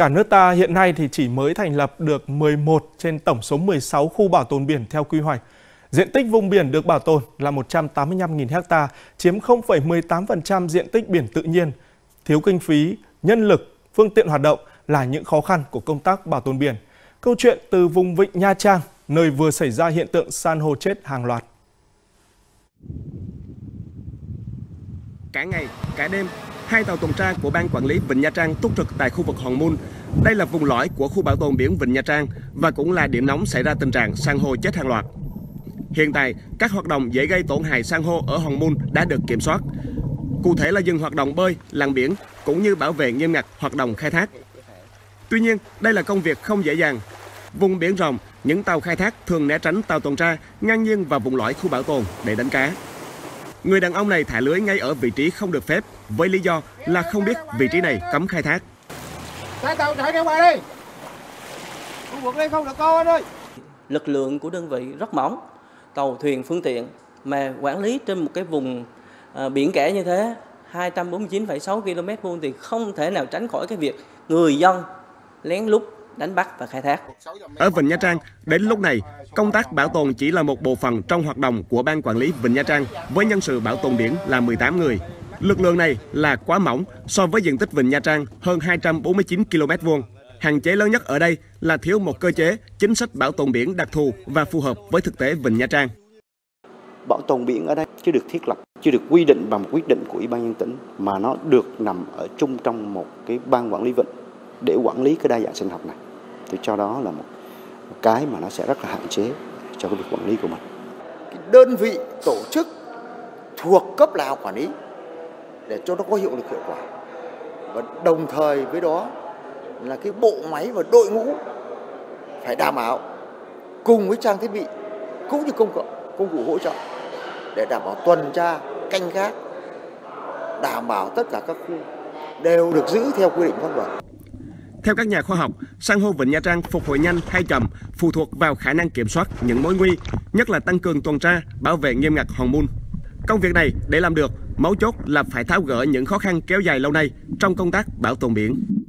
Cả nước ta hiện nay thì chỉ mới thành lập được 11 trên tổng số 16 khu bảo tồn biển theo quy hoạch. Diện tích vùng biển được bảo tồn là 185.000 ha, chiếm 0,18% diện tích biển tự nhiên. Thiếu kinh phí, nhân lực, phương tiện hoạt động là những khó khăn của công tác bảo tồn biển. Câu chuyện từ vùng vịnh Nha Trang, nơi vừa xảy ra hiện tượng san hô chết hàng loạt. Cả ngày, cả đêm, hai tàu tuần tra của Ban Quản lý Vịnh Nha Trang túc trực tại khu vực Hòn Mun. Đây là vùng lõi của khu bảo tồn biển Vịnh Nha Trang và cũng là điểm nóng xảy ra tình trạng san hô chết hàng loạt. Hiện tại, các hoạt động dễ gây tổn hại san hô ở Hòn Mun đã được kiểm soát. Cụ thể là dừng hoạt động bơi, lặn biển cũng như bảo vệ nghiêm ngặt hoạt động khai thác. Tuy nhiên, đây là công việc không dễ dàng. Vùng biển rộng, những tàu khai thác thường né tránh tàu tuần tra ngang nhiên vào vùng lõi khu bảo tồn để đánh cá. Người đàn ông này thả lưới ngay ở vị trí không được phép với lý do là không biết vị trí này cấm khai thác. Cái tàu chạy ra ngoài đi. Khu vực đây không được câu anh ơi. Lực lượng của đơn vị rất mỏng, tàu thuyền phương tiện mà quản lý trên một cái vùng à, biển kẻ như thế 249,6 km vuông thì không thể nào tránh khỏi cái việc người dân lén lút đánh bắt và khai thác. Ở Vịnh Nha Trang, đến lúc này, công tác bảo tồn chỉ là một bộ phận trong hoạt động của Ban Quản lý Vịnh Nha Trang với nhân sự bảo tồn biển là 18 người. Lực lượng này là quá mỏng so với diện tích Vịnh Nha Trang hơn 249 km vuông. Hạn chế lớn nhất ở đây là thiếu một cơ chế, chính sách bảo tồn biển đặc thù và phù hợp với thực tế Vịnh Nha Trang. Bảo tồn biển ở đây chưa được thiết lập, chưa được quy định bằng một quyết định của Ủy ban nhân tỉnh mà nó được nằm ở chung trong một cái ban quản lý vịnh để quản lý cái đa dạng sinh học này. Tôi cho đó là một cái mà nó sẽ rất là hạn chế cho cái việc quản lý của mình. Cái đơn vị tổ chức thuộc cấp nào quản lý để cho nó có hiệu lực hiệu quả. Và đồng thời với đó là cái bộ máy và đội ngũ phải đảm bảo cùng với trang thiết bị cũng như công cụ công cụ hỗ trợ để đảm bảo tuần tra, canh gác, đảm bảo tất cả các khu đều được giữ theo quy định pháp luật. Theo các nhà khoa học, san hô Vịnh Nha Trang phục hồi nhanh hay chậm phụ thuộc vào khả năng kiểm soát những mối nguy, nhất là tăng cường tuần tra, bảo vệ nghiêm ngặt hòn mun. Công việc này để làm được, mấu chốt là phải tháo gỡ những khó khăn kéo dài lâu nay trong công tác bảo tồn biển.